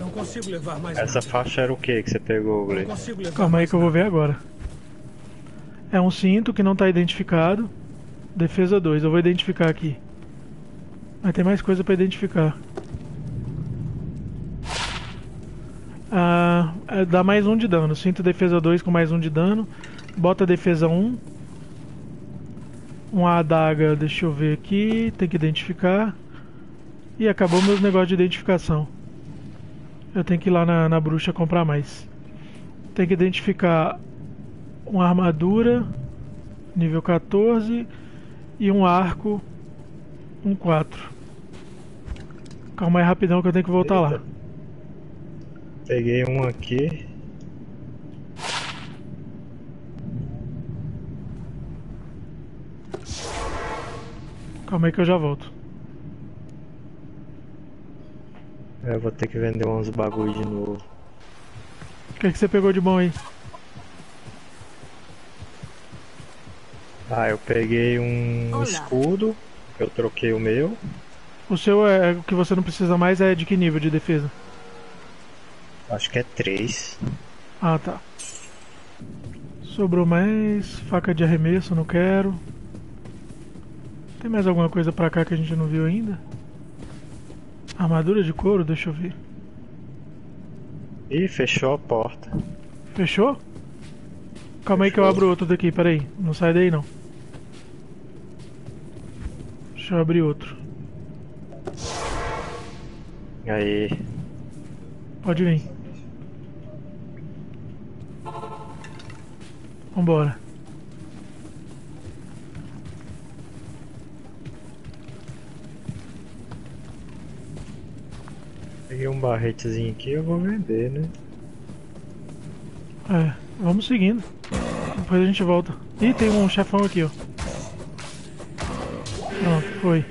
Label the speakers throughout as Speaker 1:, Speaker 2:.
Speaker 1: Não consigo levar mais
Speaker 2: Essa
Speaker 1: nada.
Speaker 2: faixa era o que que você pegou,
Speaker 1: levar
Speaker 3: Calma aí que eu vou ver agora. É um cinto que não está identificado. Defesa 2, eu vou identificar aqui. Mas tem mais coisa para identificar. Ah, é, dá mais um de dano. Cinto defesa 2 com mais um de dano. Bota defesa 1. Uma adaga, deixa eu ver aqui. Tem que identificar. E acabou meus negócios de identificação. Eu tenho que ir lá na, na bruxa comprar mais. Tem que identificar uma armadura nível 14 e um arco um 4. Calma aí rapidão que eu tenho que voltar lá.
Speaker 2: Eita. Peguei um aqui.
Speaker 3: Calma aí que eu já volto.
Speaker 2: Eu vou ter que vender uns bagulho de novo.
Speaker 3: O que, que você pegou de bom aí?
Speaker 2: Ah, eu peguei um
Speaker 4: Olá.
Speaker 2: escudo. Eu troquei o meu.
Speaker 3: O seu é o que você não precisa mais é de que nível de defesa?
Speaker 2: Acho que é 3.
Speaker 3: Ah tá. Sobrou mais. Faca de arremesso, não quero. Tem mais alguma coisa pra cá que a gente não viu ainda? Armadura de couro, deixa eu ver.
Speaker 2: Ih, fechou a porta.
Speaker 3: Fechou? Calma aí que eu
Speaker 2: Fechou.
Speaker 3: abro outro daqui, peraí. Não sai daí não. Deixa eu abrir outro.
Speaker 2: Aí.
Speaker 3: Pode vir. Vambora.
Speaker 2: Um barretezinho aqui eu vou vender, né?
Speaker 3: É, vamos seguindo. Depois a gente volta. Ih, tem um chefão aqui, ó. Pronto, foi.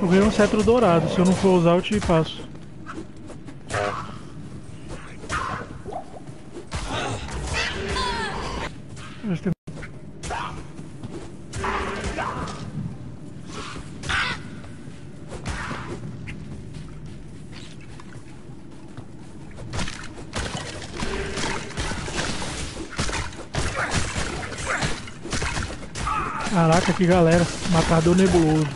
Speaker 3: Eu ganhei um cetro dourado. Se eu não for usar, eu te passo. Caraca, que galera. Matador nebuloso.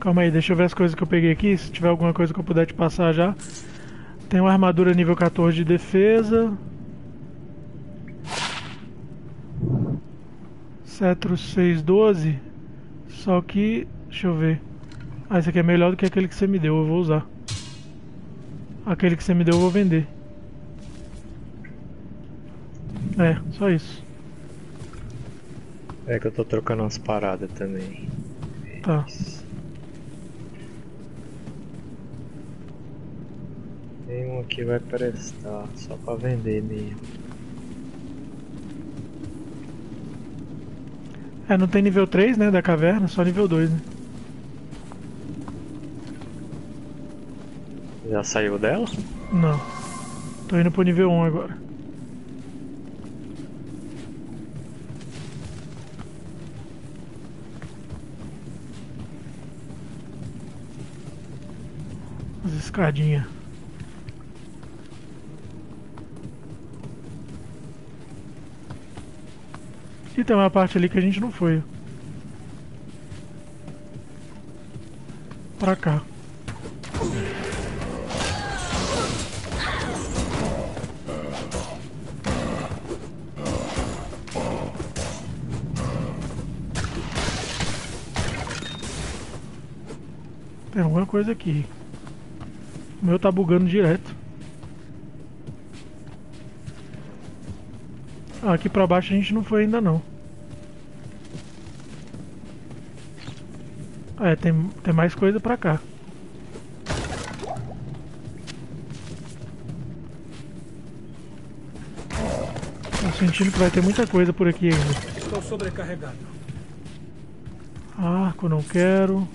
Speaker 3: Calma aí, deixa eu ver as coisas que eu peguei aqui. Se tiver alguma coisa que eu puder te passar já. Tem uma armadura nível 14 de defesa. Cetro 612. Só que. Deixa eu ver. Ah, esse aqui é melhor do que aquele que você me deu, eu vou usar. Aquele que você me deu eu vou vender. É, só isso.
Speaker 2: É que eu tô trocando umas paradas também.
Speaker 3: Tá.
Speaker 2: Tem um aqui vai prestar, só pra vender mesmo.
Speaker 3: É, não tem nível 3, né, da caverna, só nível 2, né?
Speaker 2: Já saiu dela?
Speaker 3: Não. Tô indo pro nível 1 agora. As escadinhas. E tem uma parte ali que a gente não foi. Pra cá. Tem alguma coisa aqui. O meu tá bugando direto. Ah, aqui pra baixo a gente não foi ainda não. É, tem, tem mais coisa pra cá. Tô sentindo que vai ter muita coisa por aqui ainda.
Speaker 1: Estou sobrecarregado.
Speaker 3: Arco, não quero.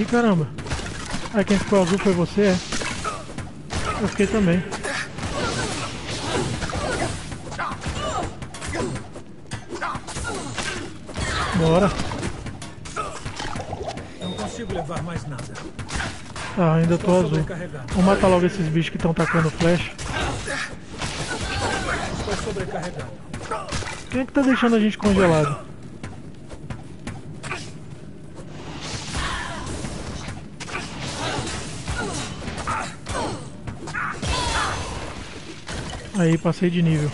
Speaker 3: Ih, caramba. Ah, quem ficou azul foi você, é? Eu fiquei também. Bora.
Speaker 1: Não consigo levar mais nada.
Speaker 3: Tá, ainda tô
Speaker 1: Estou
Speaker 3: azul. Vamos matar logo esses bichos que estão tacando flash.
Speaker 1: Estou sobrecarregado.
Speaker 3: Quem é que tá deixando a gente congelado? Aí, passei de nível.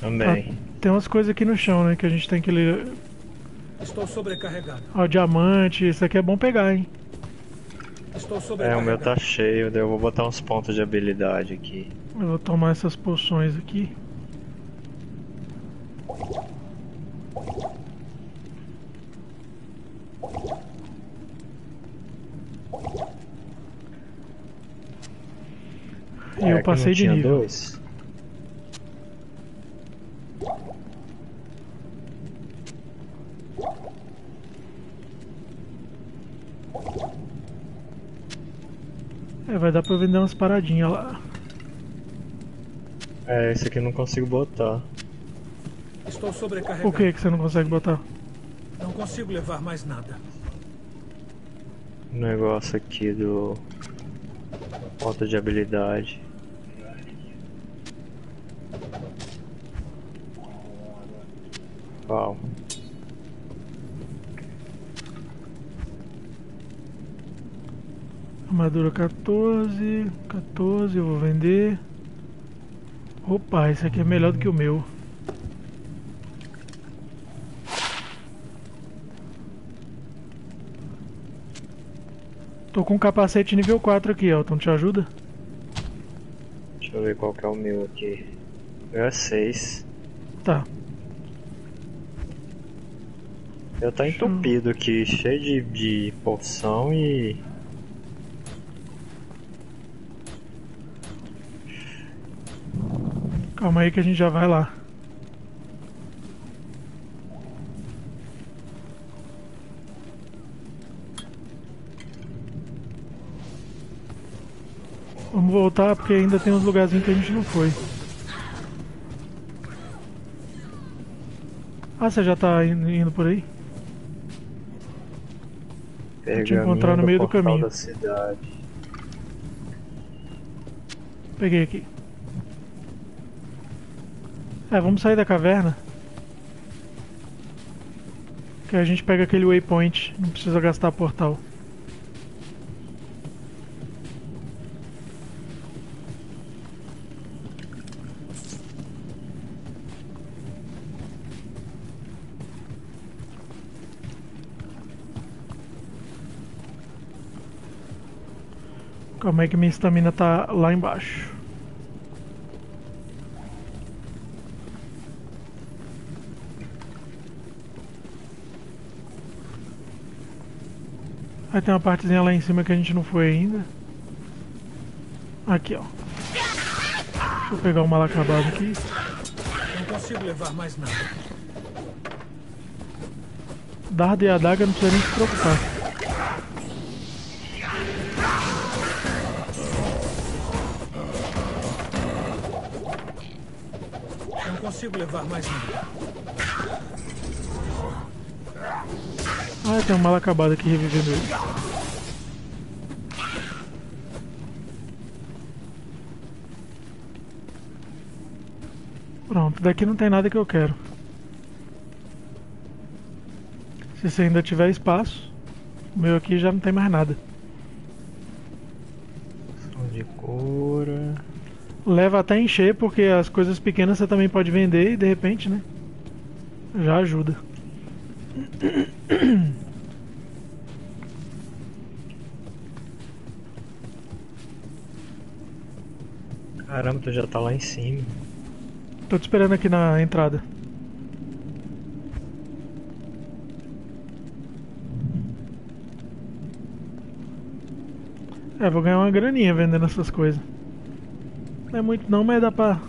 Speaker 2: Também.
Speaker 3: Tem umas coisas aqui no chão, né? Que a gente tem que ler.
Speaker 1: Estou sobrecarregado.
Speaker 3: Ó, diamante, isso aqui é bom pegar, hein?
Speaker 1: Estou
Speaker 2: É,
Speaker 1: sobrecarregado.
Speaker 2: o meu tá cheio, daí eu vou botar uns pontos de habilidade aqui.
Speaker 3: Eu vou tomar essas poções aqui. E
Speaker 2: É,
Speaker 3: eu passei de nível.
Speaker 2: Dois.
Speaker 3: É, vai dar pra eu vender umas paradinhas lá.
Speaker 2: É, esse aqui eu não consigo botar.
Speaker 1: Estou sobrecarregado.
Speaker 3: O que que você não consegue botar?
Speaker 1: Não consigo levar mais nada.
Speaker 2: O negócio aqui do. Ponto de habilidade. Qual?
Speaker 3: Armadura 14, 14, eu vou vender. Opa, esse aqui é melhor do que o meu. Tô com um capacete nível 4 aqui, Elton, te ajuda?
Speaker 2: Deixa eu ver qual que é o meu aqui. Meu é 6.
Speaker 3: Tá.
Speaker 2: Eu tá entupido aqui, cheio de, de poção e.
Speaker 3: Calma aí que a gente já vai lá. Voltar porque ainda tem uns lugarzinhos que a gente não foi. Ah, você já tá indo, indo por aí? te encontrar no meio do
Speaker 2: portal
Speaker 3: caminho.
Speaker 2: Da cidade.
Speaker 3: Peguei aqui. É, vamos sair da caverna. Que a gente pega aquele waypoint, não precisa gastar portal. Calma aí que minha estamina tá lá embaixo. Aí tem uma partezinha lá em cima que a gente não foi ainda. Aqui, ó. Deixa eu pegar o mal acabado aqui.
Speaker 1: Não consigo levar mais nada.
Speaker 3: Dardo e adaga não precisa nem se preocupar.
Speaker 1: Consigo levar mais nada.
Speaker 3: Ah, tem um mal acabado aqui revivendo ele. Pronto, daqui não tem nada que eu quero. Se você ainda tiver espaço, o meu aqui já não tem mais nada. Leva até encher, porque as coisas pequenas você também pode vender e de repente, né? Já ajuda.
Speaker 2: Caramba, tu já tá lá em cima.
Speaker 3: Tô te esperando aqui na entrada. É, vou ganhar uma graninha vendendo essas coisas. Não é muito não, mas dá pra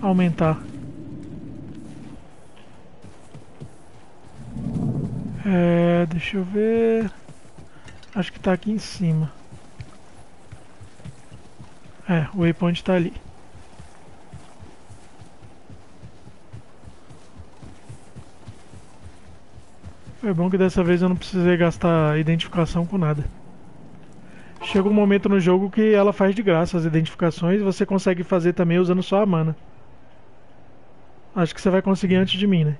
Speaker 3: aumentar. É, deixa eu ver. Acho que tá aqui em cima. É, o waypoint tá ali. Foi bom que dessa vez eu não precisei gastar identificação com nada. Chega um momento no jogo que ela faz de graça as identificações e você consegue fazer também usando só a mana. Acho que você vai conseguir antes de mim, né?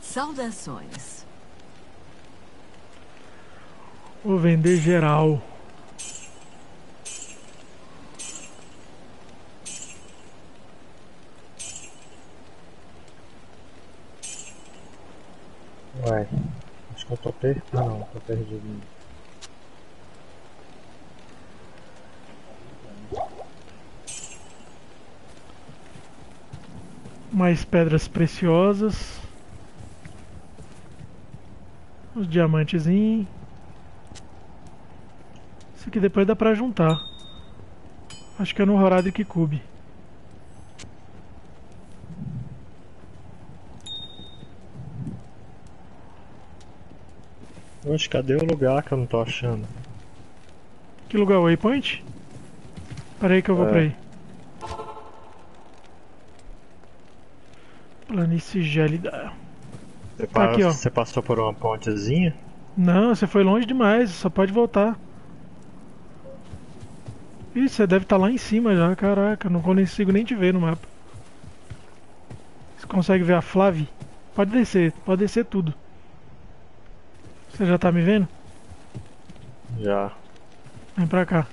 Speaker 4: Saudações.
Speaker 3: Vou vender geral.
Speaker 2: Ué, eu tô perdido. Ah, não, tô perdido.
Speaker 3: Mais pedras preciosas. Os diamantezinhos. Isso aqui depois dá pra juntar. Acho que é no Horadic Cube.
Speaker 2: Oxe, cadê o lugar que eu não tô achando?
Speaker 3: Que lugar? Waypoint? Pera aí que eu vou
Speaker 2: É.
Speaker 3: pra aí. Planície gélida.
Speaker 2: Você,
Speaker 3: Tá aqui, ó.
Speaker 2: você passou por uma pontezinha?
Speaker 3: Não, você foi longe demais, só pode voltar. Ih, você deve estar lá em cima já, caraca, não consigo nem te ver no mapa. Você consegue ver a Flávia? Pode descer, pode descer tudo. Você já tá me vendo?
Speaker 2: Já.
Speaker 3: Vem pra cá.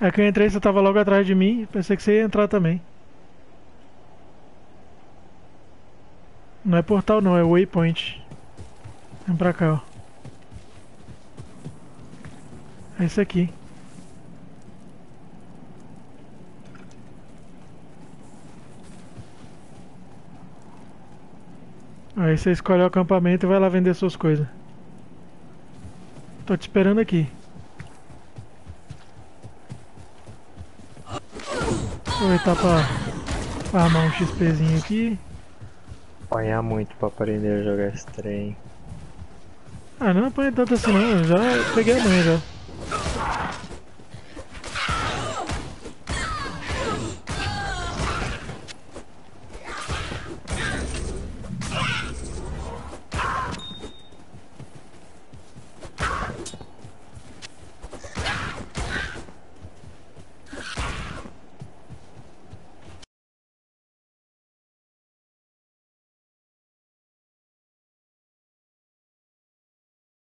Speaker 3: É que eu entrei, você tava logo atrás de mim, pensei que você ia entrar também. Não é portal não, é waypoint. Vem pra cá, ó. É esse aqui. Aí você escolhe o acampamento e vai lá vender suas coisas. Tô te esperando aqui. Aproveitar pra farmar um XPzinho aqui.
Speaker 2: Apanhar muito pra aprender a jogar esse trem.
Speaker 3: Ah, não apanha tanto assim não, eu já peguei a manha já.